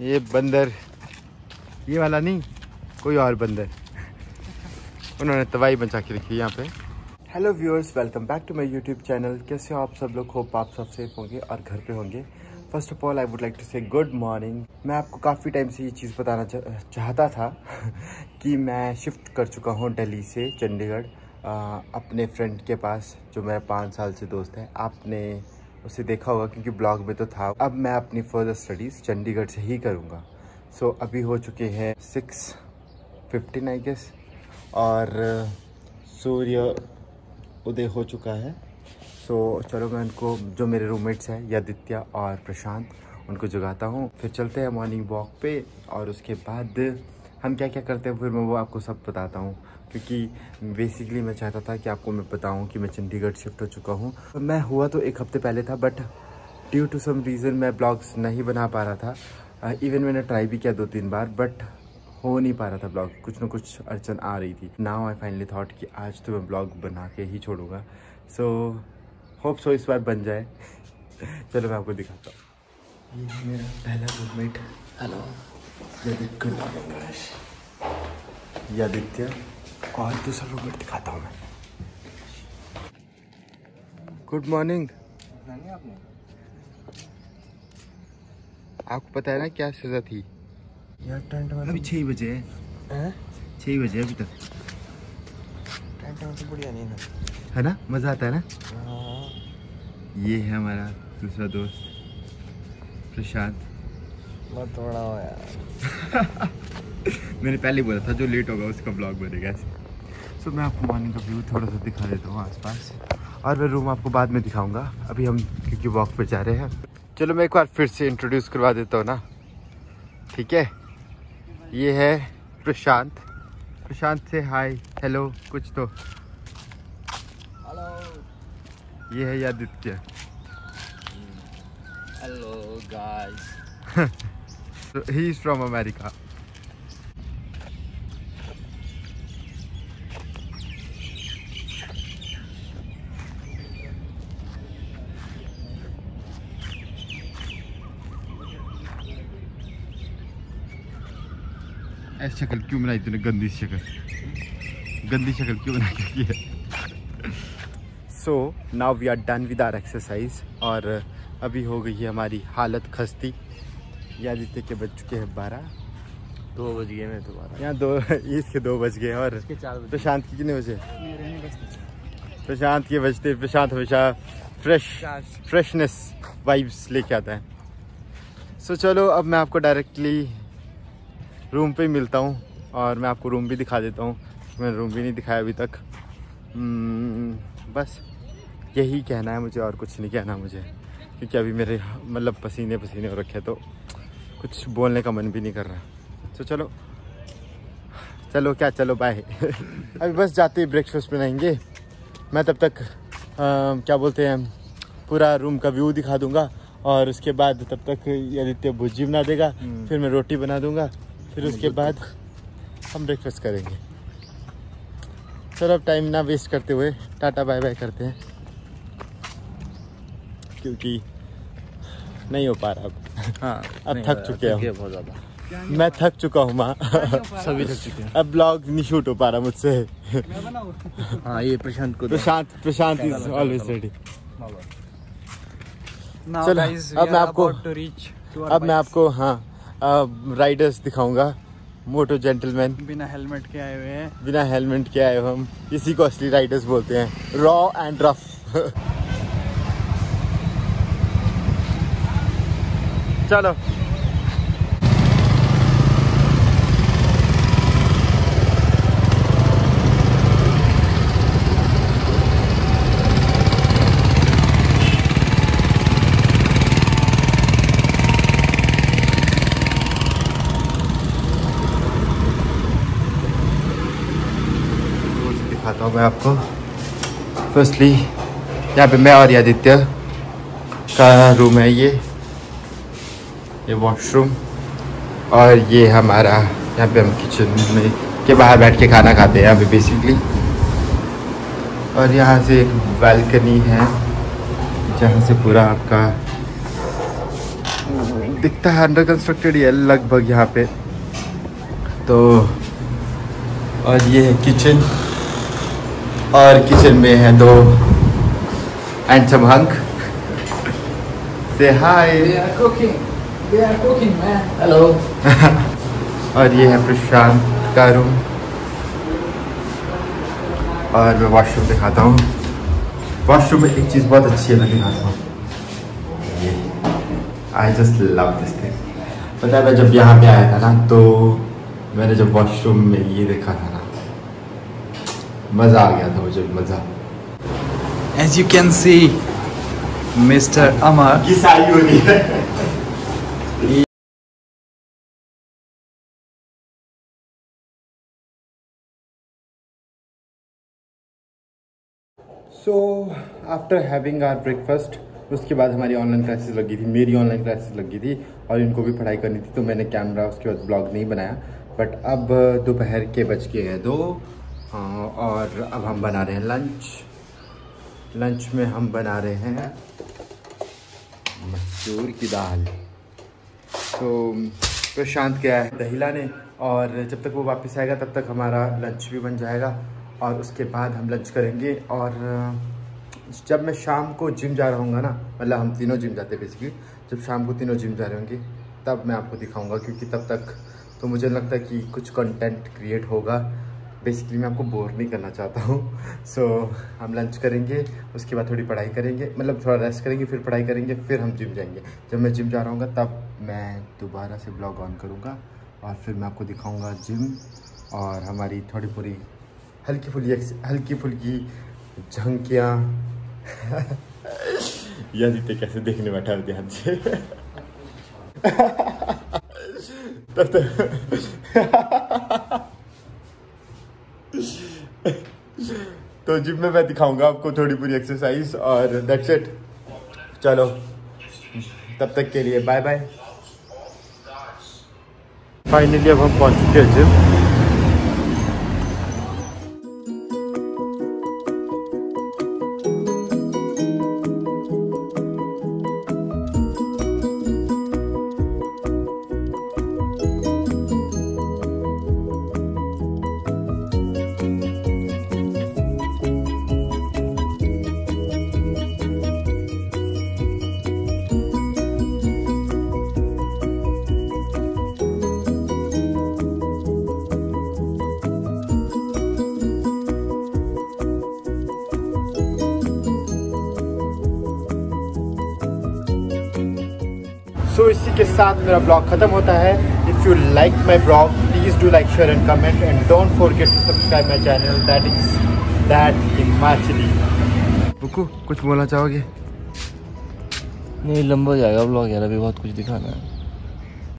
ये बंदर। ये वाला नहीं, कोई और बंदर। उन्होंने तबाही बचा के रखी है यहाँ पे। Hello viewers welcome back to my YouTube channel कैसे हो आप सब लोग? होप आप सब सेफ़ होंगे और घर पे होंगे। First of all I would like to say good morning मैं आपको काफ़ी टाइम से ये चीज़ बताना चाहता था कि मैं शिफ्ट कर चुका हूँ दिल्ली से चंडीगढ़। अपने फ्रेंड के पास, जो मेरा पाँच साल से दोस्त है, आपने उसे देखा होगा क्योंकि ब्लॉग में तो था। अब मैं अपनी फर्दर स्टडीज़ चंडीगढ़ से ही करूँगा। सो so, अभी हो चुके हैं सिक्स फिफ्टीन आई गेस और सूर्य उदय हो चुका है। सो so, चलो मैं उनको जो मेरे रूममेट्स हैं यादित्य और प्रशांत उनको जगाता हूँ। फिर चलते हैं मॉर्निंग वॉक पे और उसके बाद हम क्या क्या करते हैं फिर मैं वो आपको सब बताता हूँ। क्योंकि बेसिकली मैं चाहता था कि आपको मैं बताऊँ कि मैं चंडीगढ़ शिफ्ट हो चुका हूँ। मैं हुआ तो एक हफ़्ते पहले था but due to some reason मैं ब्लॉग्स नहीं बना पा रहा था। इवन uh, मैंने ट्राई भी किया दो तीन बार बट हो नहीं पा रहा था ब्लॉग कुछ ना कुछ अड़चन आ रही थी। नाउ आई फाइनली थॉट कि आज तो मैं ब्लॉग बना के ही छोड़ूँगा। सो होप सो इस बार बन जाए। चलो मैं आपको दिखाता हूँ। ये मेरा पहला रूममेट हेलो यादित्य और दूसरा रूममेट दिखाता हूँ मैं। गुड मॉर्निंग आपको पता है ना क्या सजा थी? यार टेंट में अभी छः बजे हैं। छः बजे अभी तक। टेंट में तो बढ़िया नहीं ना। है ना? मज़ा आता है ना? हाँ। ये है हमारा दूसरा दोस्त प्रशांत। मत थोड़ा हो यार। मैंने पहले बोला था जो लेट होगा उसका ब्लॉग बनेगा। ऐसे सो मैं आपको मॉर्निंग का व्यू थोड़ा सा दिखा देता हूँ आसपास। और मैं रूम आपको बाद में दिखाऊँगा। अभी हम क्योंकि वॉक पर जा रहे हैं। चलो मैं एक बार फिर से इंट्रोड्यूस करवा देता हूँ ना। ठीक है? ये है प्रशांत। प्रशांत से हाय हेलो कुछ तो। हेलो ये है Aditya. Hello guys he is from America ऐसी शक्ल क्यों बनाई तूने? गंदी शक्ल। गंदी शक्ल क्यों बना है so now we are done with our exercise और अभी हो गई है हमारी हालत खस्ती। यादित्य के बज चुके हैं बारह। दो बज गए मैं दोबारा। यहाँ दो इसके दो बज गए और प्रशांत की कितने बजे? प्रशांत के बजते प्रशांत हमेशा फ्रेश फ्रेशनेस वाइब्स लेके आता है। सो so, चलो अब मैं आपको डायरेक्टली रूम पे मिलता हूँ और मैं आपको रूम भी दिखा देता हूँ। मैंने रूम भी नहीं दिखाया अभी तक। Hmm, बस यही कहना है मुझे और कुछ नहीं कहना मुझे। क्योंकि अभी मेरे मतलब पसीने पसीने हो रखे तो कुछ बोलने का मन भी नहीं कर रहा। तो चलो। चलो क्या चलो बाय अभी बस जाते ही ब्रेकफास्ट बनाएँगे। मैं तब तक आ, क्या बोलते हैं पूरा रूम का व्यू दिखा दूँगा और उसके बाद तब तक आदित्य भुजी बना देगा। फिर मैं रोटी बना दूँगा। फिर उसके बाद हम ब्रेकफास्ट करेंगे। चलो अब टाइम ना वेस्ट करते हुए टाटा बाय बाय करते हैं। क्योंकि नहीं हो पा रहा अब। हाँ अब थक चुके बहुत ज़्यादा। मैं थक चुका हूँ माँ। सभी थक चुके हैं। अब ब्लॉग नहीं शूट हो पा रहा मुझसे। हाँ ये प्रशांत को Prashant Prashant is always ready चलो, अब मैं आपको- अब मैं आपको हाँ राइडर्स दिखाऊँगा। मोटो जेंटलमैन बिना हेलमेट के आए हुए हैं। बिना हेलमेट के आए हो हम। इसी को असली राइडर्स बोलते हैं। रॉ एंड रफ चलो। दिखाता हूँ मैं आपको। फर्स्टली यहाँ पे मैं और आदित्य का रूम है ये। ये वॉशरूम और ये हमारा यहाँ पे हम किचन में के बाहर बैठ के खाना खाते हैं पे बेसिकली और यहाँ से एक बालकनी है, जहाँ से पूरा आपका दिखता है अंडर कंस्ट्रक्टेड है लगभग यहाँ पे तो और ये है किचन और किचन में है दो and. Say hi. They are cooking. They are cooking, man. Hello. और ये है प्रशांत का रूम और मैं वॉशरूम दिखाता हूँ. वॉशरूम में एक चीज़ बहुत अच्छी है मैं दिखाता हूँ. ये I just love this thing पता है मैं जब यहाँ पे आया था ना तो मैंने जब वॉशरूम में ये देखा था ना मज़ा आ गया था मुझे मज़ा. As you can see mister Amar किसाई हो रही है so after having our breakfast उसके बाद हमारी ऑनलाइन क्लासेस लगी थी, मेरी ऑनलाइन क्लासेस लगी थी, और इनको भी पढ़ाई करनी थी तो मैंने कैमरा उसके बाद ब्लॉग नहीं बनाया। बट अब, दोपहर के बज के हैं दो और अब हम बना रहे हैं लंच लंच में हम बना रहे हैं मसूर की दाल। तो प्रशांत गया है दहिला ने और जब तक वो वापस आएगा, तब तक हमारा लंच भी बन जाएगा। और उसके बाद हम लंच करेंगे और जब मैं शाम को जिम जा रहा हूँ ना मतलब हम तीनों जिम जाते हैं बेसिकली जब शाम को तीनों जिम जा रहे होंगे तब मैं आपको दिखाऊँगा क्योंकि तब तक तो मुझे लगता है कि कुछ कंटेंट क्रिएट होगा। बेसिकली मैं आपको बोर नहीं करना चाहता हूँ। सो so, हम लंच करेंगे उसके बाद थोड़ी पढ़ाई करेंगे मतलब थोड़ा रेस्ट करेंगे फिर पढ़ाई करेंगे फिर हम जिम जाएँगे। जब मैं जिम जा रहा हूँ तब मैं दोबारा से ब्लॉग ऑन करूँगा और फिर मैं आपको दिखाऊँगा जिम और हमारी थोड़ी पूरी हल्की फुल्की हल्की फुल्की झंकियाँ। यह दीते कैसे देखने बैठा है ध्यान से। तब तक तो जिम में मैं दिखाऊँगा आपको थोड़ी पूरी एक्सरसाइज और दैट्स इट चलो। तब तक के लिए बाय बाय फाइनली अब हम पहुँच चुके हैं जिम। इसी के साथ मेरा ब्लॉग खत्म होता है। If you like my vlog please do like share and comment and don't forget to subscribe my channel that is that Himachali बुकू कुछ बोलना चाहोगे? नहीं लंबा जाएगा ब्लॉग यार अभी बहुत कुछ दिखाना है।